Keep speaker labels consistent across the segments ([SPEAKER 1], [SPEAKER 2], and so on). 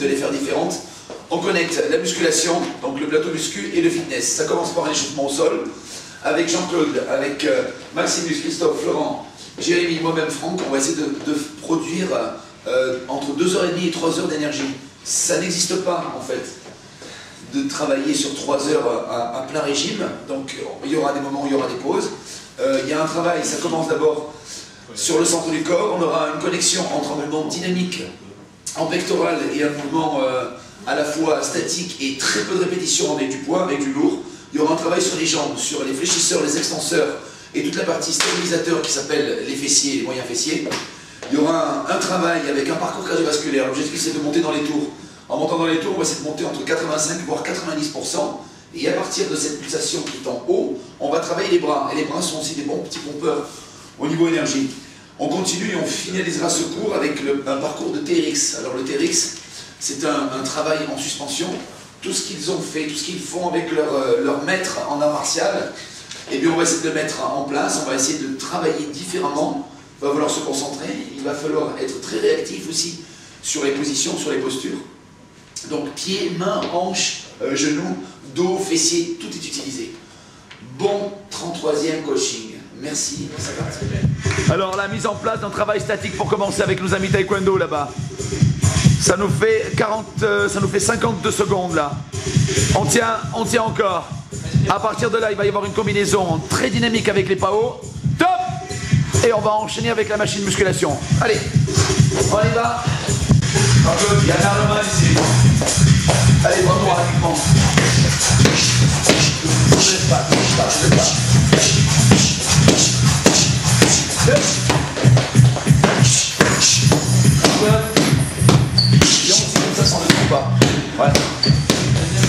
[SPEAKER 1] de les faire différentes. On connecte la musculation, donc le plateau muscu et le fitness. Ça commence par un échauffement au sol. Avec Jean-Claude, avec euh, Maximus, Christophe, Florent, Jérémy, moi-même, Franck, on va essayer de, produire euh, entre 2h30 et 3 heures d'énergie. Ça n'existe pas, en fait, de travailler sur 3 heures à, à plein régime. Donc, il y aura des moments où il y aura des pauses. Euh, il y a un travail, ça commence d'abord sur le centre du corps. On aura une connexion entre un mouvement dynamique en pectoral et un mouvement euh, à la fois statique et très peu de répétitions avec du poids, avec du lourd. Il y aura un travail sur les jambes, sur les fléchisseurs, les extenseurs et toute la partie stabilisateur qui s'appelle les fessiers, les moyens fessiers. Il y aura un, un travail avec un parcours cardiovasculaire. L'objectif c'est de monter dans les tours. En montant dans les tours, on va essayer de monter entre 85 voire 90%. Et à partir de cette pulsation qui est en haut, on va travailler les bras. Et les bras sont aussi des bons petits pompeurs au niveau énergie. On continue et on finalisera ce cours avec un parcours de TRX. Alors le TRX, c'est un, travail en suspension. Tout ce qu'ils ont fait, tout ce qu'ils font avec leur, euh, leur maître en art martial, eh bien on va essayer de le mettre en place, on va essayer de travailler différemment. Il va falloir se concentrer, il va falloir être très réactif aussi sur les positions, sur les postures. Donc pieds, mains, hanches, euh, genoux, dos, fessiers, tout est utilisé. Bon 33e coaching. Merci.
[SPEAKER 2] Alors la mise en place d'un travail statique pour commencer avec nos amis taekwondo là-bas. Ça nous fait 40, euh, ça nous fait 52 secondes là. On tient, on tient encore. À partir de là, il va y avoir une combinaison très dynamique avec les PAO. Top Et on va enchaîner avec la machine musculation.
[SPEAKER 1] Allez, on y va. Il y a mal ici. Allez, rapidement. Pas, pas.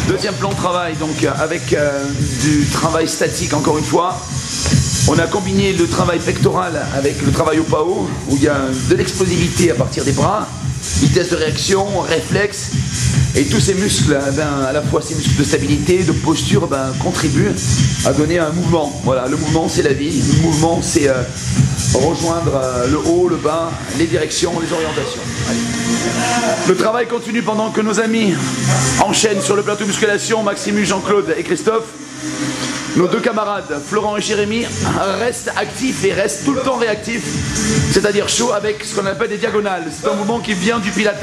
[SPEAKER 2] Deuxième plan de travail, donc euh, avec euh, du travail statique encore une fois. On a combiné le travail pectoral avec le travail au PAO, où il y a de l'explosivité à partir des bras, vitesse de réaction, réflexe, et tous ces muscles, eh ben, à la fois ces muscles de stabilité, de posture, ben, contribuent à donner un mouvement. Voilà, le mouvement c'est la vie, le mouvement c'est euh, rejoindre euh, le haut, le bas, les directions, les orientations. Le travail continue pendant que nos amis enchaînent sur le plateau musculation, Maximus, Jean-Claude et Christophe. Nos deux camarades, Florent et Jérémy, restent actifs et restent tout le temps réactifs, c'est-à-dire chaud avec ce qu'on appelle des diagonales. C'est un mouvement qui vient du pilates,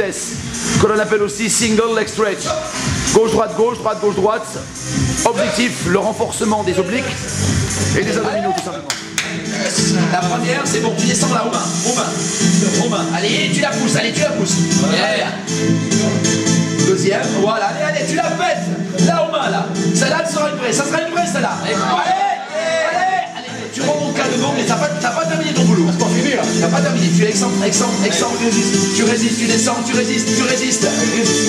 [SPEAKER 2] que l'on appelle aussi single leg stretch. Gauche-droite, gauche, droite-gauche-droite. Objectif, le renforcement des obliques et des abdominaux tout simplement.
[SPEAKER 1] La première, c'est bon, tu descends là, Romain, Romain, Romain. Allez, tu la pousses, allez, tu la pousses. Deuxième, voilà, allez, allez, tu la pètes. Là, Romain, là. Celle-là, sera une vraie, ça sera une vraie, celle-là. Allez, allez, allez, tu remontes cas devant, mais t'as pas, pas terminé ton boulot. C'est pas fini, là. T'as pas terminé, tu excentres, excentres, excentres, tu résistes, tu descends, tu résistes, tu résistes.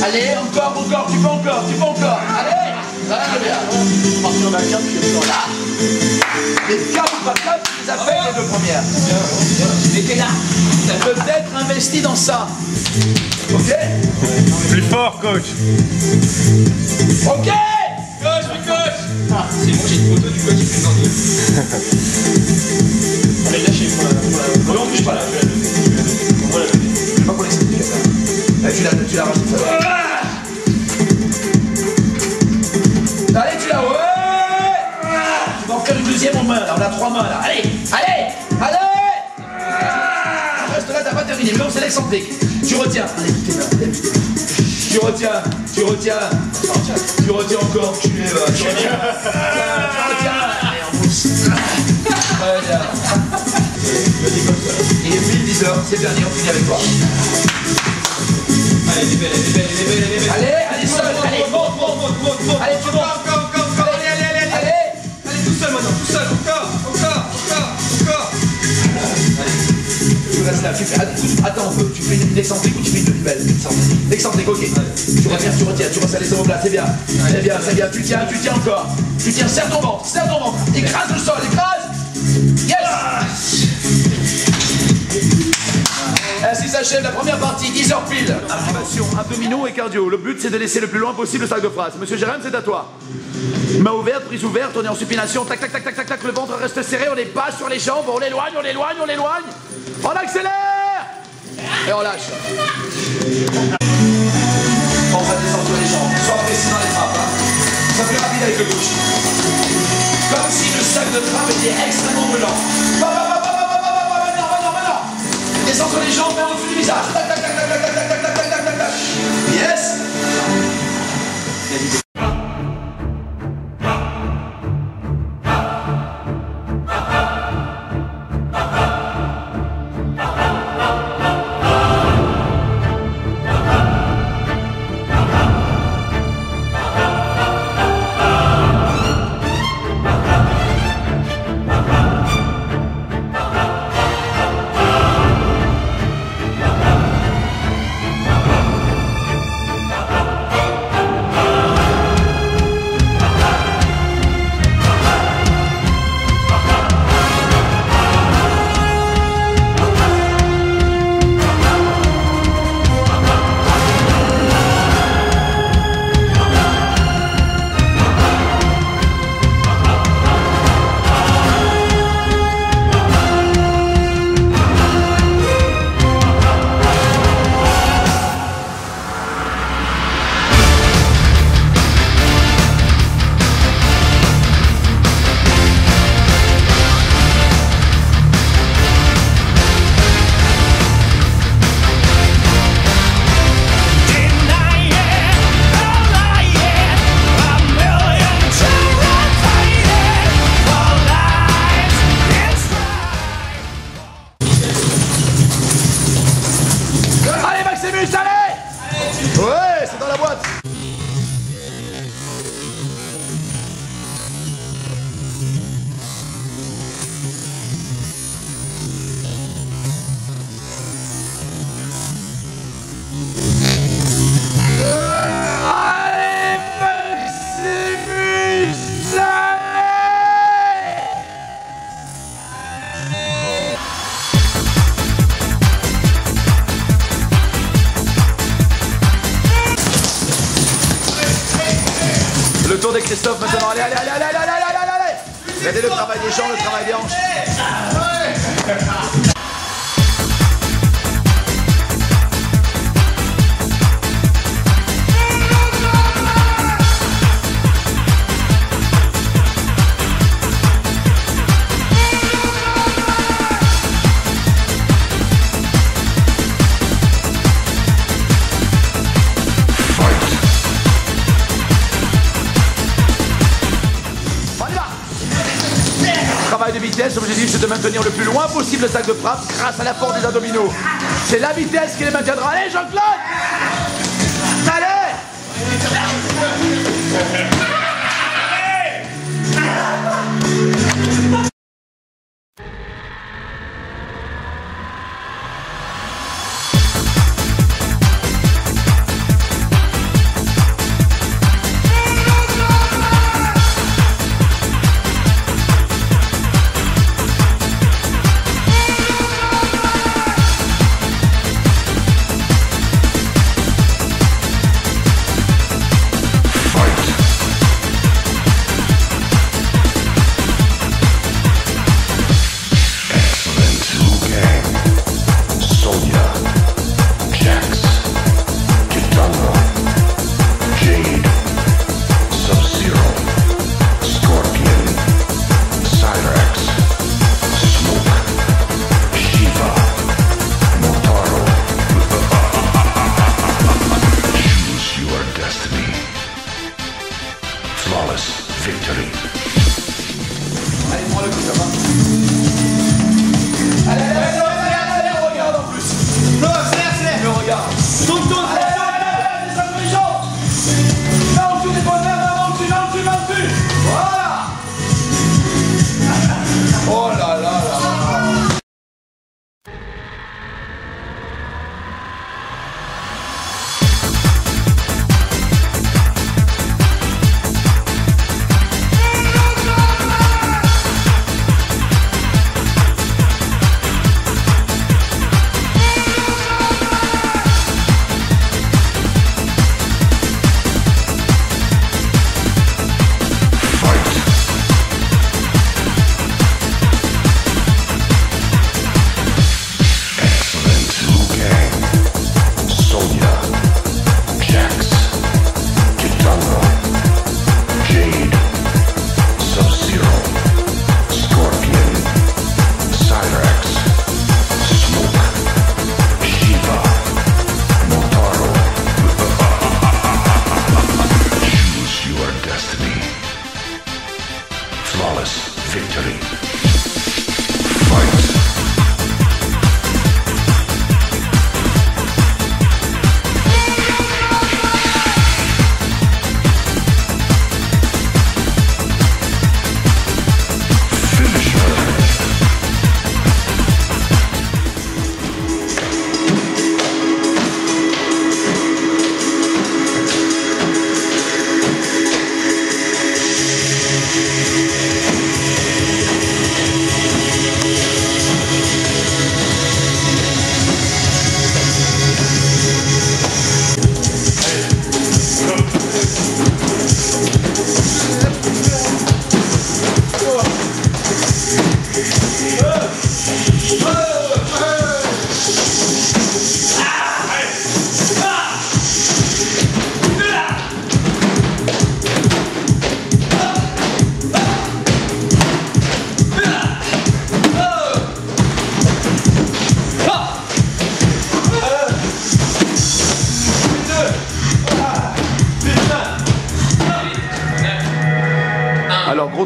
[SPEAKER 1] Allez, encore, encore, tu peux encore, tu peux encore. Allez, très bien. Partir d'un cap, là. Les cap ou pas cap, as fait les deux premières. Mais t'es là. T'as peut-être investi dans ça. Ok
[SPEAKER 3] Plus fort, coach.
[SPEAKER 1] Ok Coach, oui, coach Ah, c'est bon, j'ai une photo du coach qui fait dans deux. Allez, lâchez pour la. Pour la... Non, touche pas là, je vais la lever. On va la lever. Je vais pas pour les certificats. Là, tu la, tu la rajoutes ça. Allez, tu la. Ouais Une deuxième en main, là. On a trois mains, là. Allez Allez Allez Reste là, t'as pas terminé. Mais on c'est l'excentrique. Tu retiens. Allez, tes mains. Tu retiens, tu retiens, tu retiens encore, tu es, euh, tu retiens, Tiens, tu retiens, allez, on pousse. Il est pile 10 heures, c'est dernier, on finit avec toi. Allez, elle est belle, elle est belle, elle est belle, elle est belle. Allez, allez, seul, allez, monte, monte, monte, monte, monte. Allez, tu montes. Tu fais. Attends, un peu, tu fais une excentrique ou tu fais une plus belle Excentrique. Ok. Tu retiens, tu retiens, tu restes au plat, c'est bien. C'est bien, c'est bien. Tu tiens, tu tiens encore. Tu tiens, serre ton ventre, serre ton ventre. Écrase le sol, écrase. Yes Ainsi s'achève la première partie, 10 heures pile.
[SPEAKER 2] Activation, abdominaux et cardio. Le but, c'est de laisser le plus loin possible le sac de phrase. Monsieur Jérôme, c'est à toi. Main ouverte, prise ouverte, on est en supination. Tac, tac, tac, tac, tac, tac. Le ventre reste serré, on n'est pas sur les jambes. On l'éloigne, on l'éloigne, on l'éloigne. On accélère Et on lâche.
[SPEAKER 1] On va descendre les jambes, soit précis dans les frappes. Hein. Soit plus rapide avec le gauche. Comme si le sac de frappe était extrêmement brûlant. Va, va, va, va, va, va, va, va, va,
[SPEAKER 2] le sac de frappe grâce à la force des abdominaux. C'est la vitesse qui les maintiendra. Allez Jean-Claude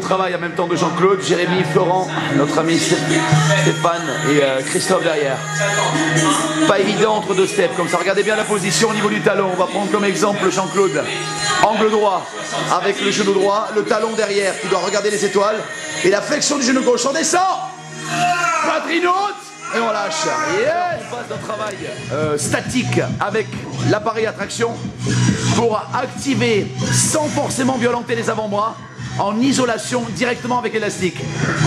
[SPEAKER 1] travail en même temps de Jean-Claude, Jérémy, Florent, notre ami Stéphane et euh, Christophe derrière. Pas évident entre deux steps comme ça. Regardez bien la position au niveau du talon. On va prendre comme exemple Jean-Claude. Angle droit avec le genou droit, le talon derrière qui doit regarder les étoiles et la flexion du genou gauche. On descend Poitrine haute et on lâche. Yes On passe d'un travail euh, statique avec l'appareil à traction pour activer sans forcément violenter les avant-bras en isolation directement avec l'élastique.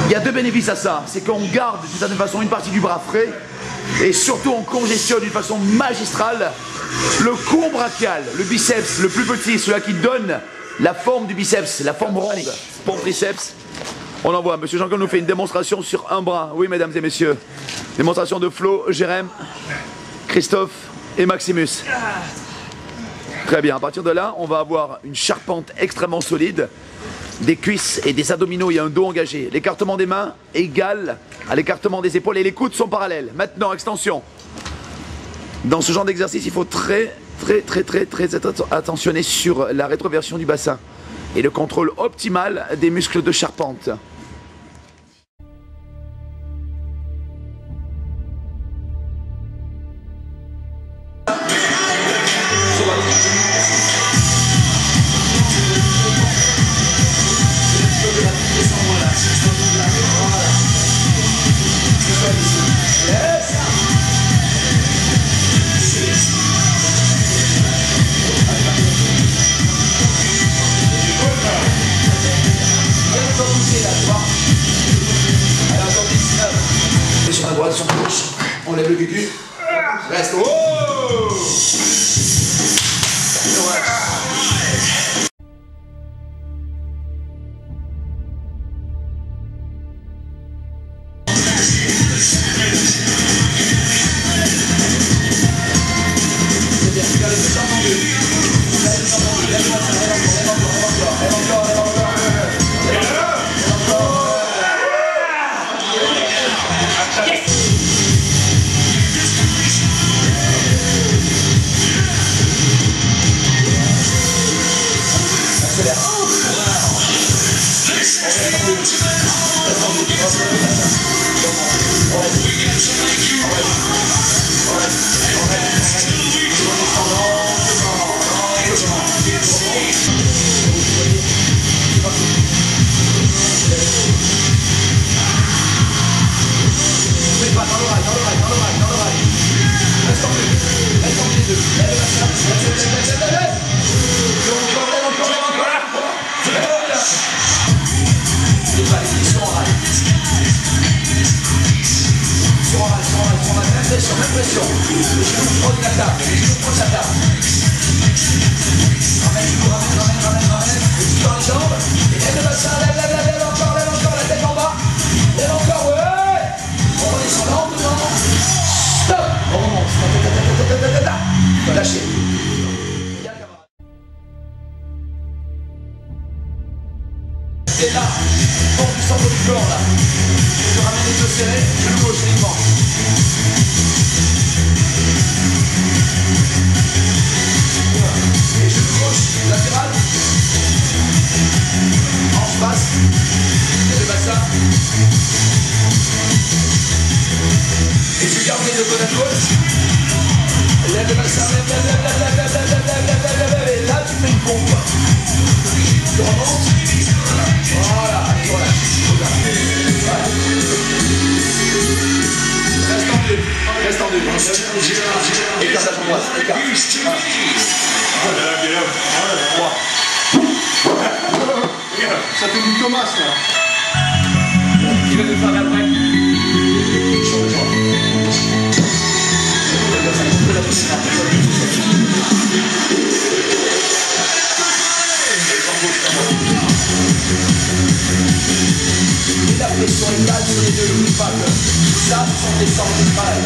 [SPEAKER 1] Il y a deux bénéfices à ça. C'est qu'on garde d'une certaine façon une partie du bras frais et surtout on congestionne d'une façon magistrale le court brachial, le biceps, le plus petit, celui qui donne la forme du biceps, la forme ronde pour triceps. On en voit. Monsieur Jean-Claude nous fait une démonstration sur un bras. Oui, mesdames et messieurs. Démonstration de Flo, Jérém, Christophe et Maximus. Très bien. À partir de là, on va avoir une charpente extrêmement solide, des cuisses et des abdominaux et un dos engagé. L'écartement des mains égal à l'écartement des épaules et les coudes sont parallèles. Maintenant, extension. Dans ce genre d'exercice, il faut très, très, très, très, très atten- attentionner sur la rétroversion du bassin et le contrôle optimal des muscles de charpente. Resta um. Shut up! East. Écarte la jamboise, écarte.
[SPEAKER 3] Ça fait du Thomas là.
[SPEAKER 1] Sur les loups pas que ça, ce sont des de.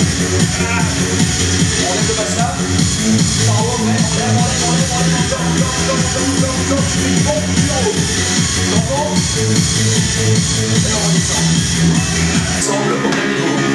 [SPEAKER 1] On lève le bassin. Par haut, on lève, on lève, on lève, on lève, on lève, encore. Tu fais une pompe plus en haut. Et on redescend. Ensemble, au même niveau.